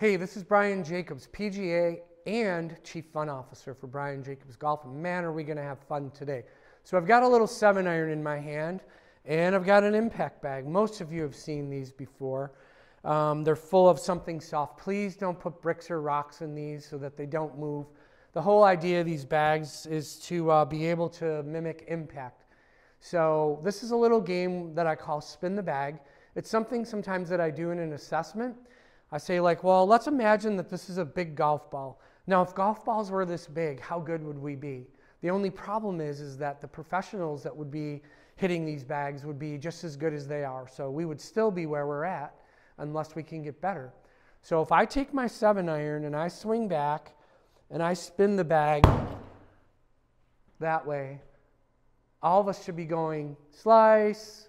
Hey, this is Brian Jacobs, PGA and Chief Fun Officer for Brian Jacobs Golf. Man, are we going to have fun today. So I've got a little seven iron in my hand and I've got an impact bag. Most of you have seen these before. Um, they're full of something soft. Please don't put bricks or rocks in these so that they don't move. The whole idea of these bags is to uh, be able to mimic impact. So this is a little game that I call spin the bag. It's something sometimes that I do in an assessment. I say like, well, let's imagine that this is a big golf ball. Now, if golf balls were this big, how good would we be? The only problem is, is that the professionals that would be hitting these bags would be just as good as they are. So we would still be where we're at unless we can get better. So if I take my seven iron and I swing back and I spin the bag that way, all of us should be going slice,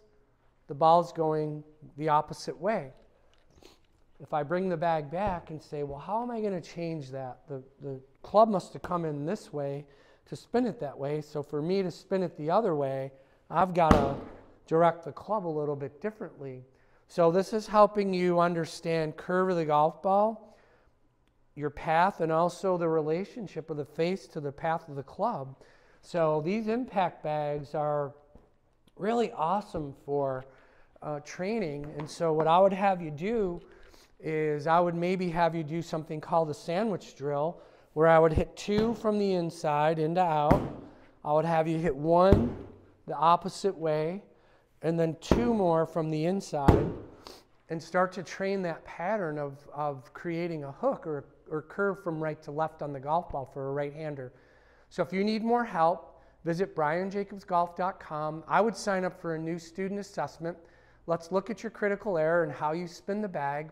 the ball's going the opposite way. If I bring the bag back and say, well, how am I going to change that? The, the club must have come in this way to spin it that way. So for me to spin it the other way, I've got to direct the club a little bit differently. So this is helping you understand curve of the golf ball, your path, and also the relationship of the face to the path of the club. So these impact bags are really awesome for uh, training. And so what I would have you do is I would maybe have you do something called a sandwich drill where I would hit two from the inside into out. I would have you hit one the opposite way and then two more from the inside and start to train that pattern of, of creating a hook or, or curve from right to left on the golf ball for a right hander. So if you need more help, visit brianjacobsgolf.com. I would sign up for a new student assessment. Let's look at your critical error and how you spin the bag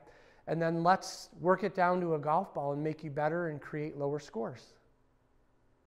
and then let's work it down to a golf ball and make you better and create lower scores.